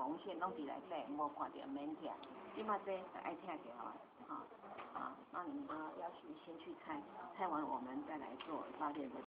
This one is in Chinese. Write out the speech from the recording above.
红线拢伫内底，无看着免听。你嘛这爱听着好啊，好啊，那你们要去先去猜，猜完我们再来做发电的。